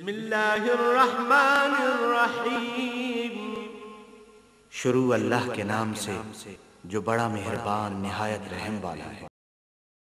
بسم اللہ الرحمن الرحیم۔ شروع اللہ کے نام سے جو بڑا مہربان نہایت رحم والا ہے۔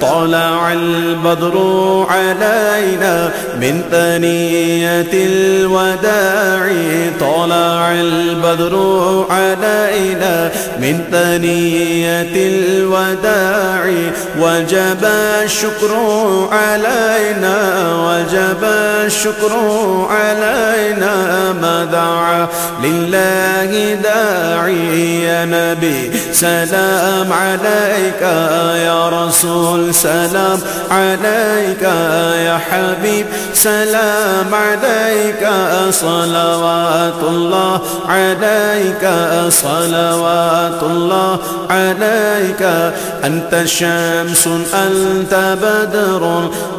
طلع البدر علينا من ثني ثنية الوداع. طلع البدر علينا من ثنية الوداع. وجب الشكر علينا وجب الشكر علينا. ما دعا لله داعي يا نبي سلام عليك يا رسول. سلام عليك يا حبيب. سلام عليك صلوات الله عليك صلوات الله عليك أنت شمس أنت بدر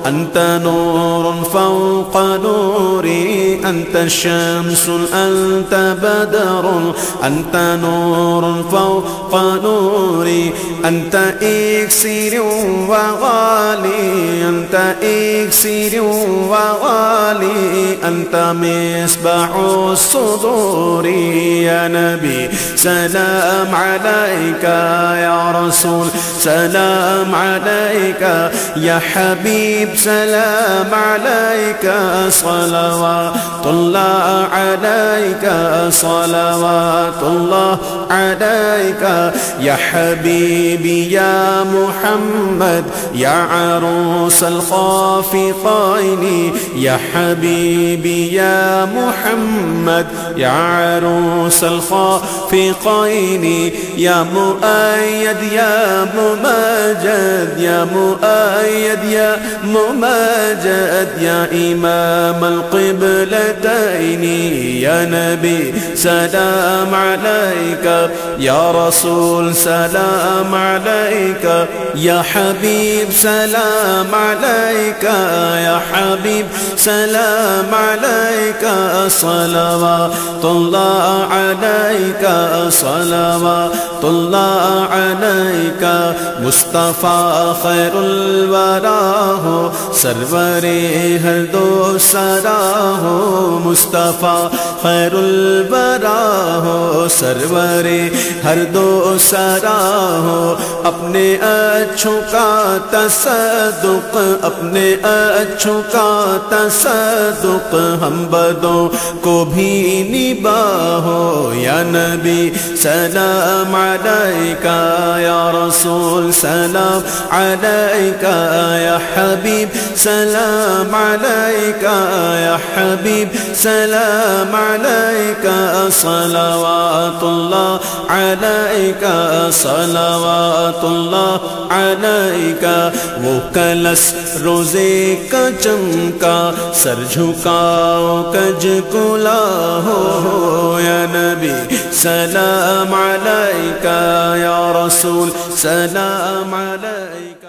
أنت نور فوق نوري أنت شمس أنت بدر أنت نور فوق نوري أنت إكسير وغالي أنت إكسير وغالي أنت مصباح الصدور. يا نبي. سلام عليك يا رسول. سلام عليك يا حبيب. سلام عليك صلوات الله عليك. صلوات الله عليك يا حبيبي يا محمد. يا عروس الخافقين يا حبيبي يا محمد. يا عروس الخافقين يا مؤيد يا مماجد يا مؤيد يا مماجد يا إمام القبلتين يا نبي سلام عليك يا رسول سلام عليك يا حبيب سلام عليك يا حبيب سلام عليك صلوات الله عليك صلوات اللہ کا مصطفیٰ خیر الورا ہو، سرور ہر دو سرا ہو، مصطفیٰ خیر الورا ہو، سرور ہر دو سرا ہو، اپنے اچھوں کا تصدق، اپنے اچھوں کا تصدق، ہم بدوں کو بھی نبا ہو، یا نبی سلام علیکہ یا رسول سلام علیکہ یا حبیب سلام علیکہ یا حبیب سلام علیکہ صلوات اللہ علیکہ صلوات اللہ علیکہ وہ کلس روزے کا چمکا، سر جھکاؤ، کج کلا ہو نبی سلام علیکہ یا رسول. سلام علیکہ